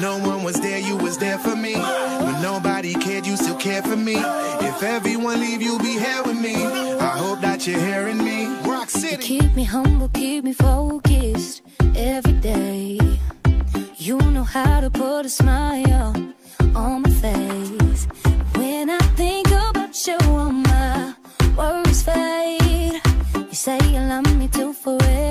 No one was there, you was there for me. When nobody cared, you still care for me. If everyone leave, you'll be here with me. I hope that you're hearing me. Rock City. You keep me humble, keep me focused every day. You know how to put a smile on my face. When I think about you, all my worries fade. You say you love me too forever.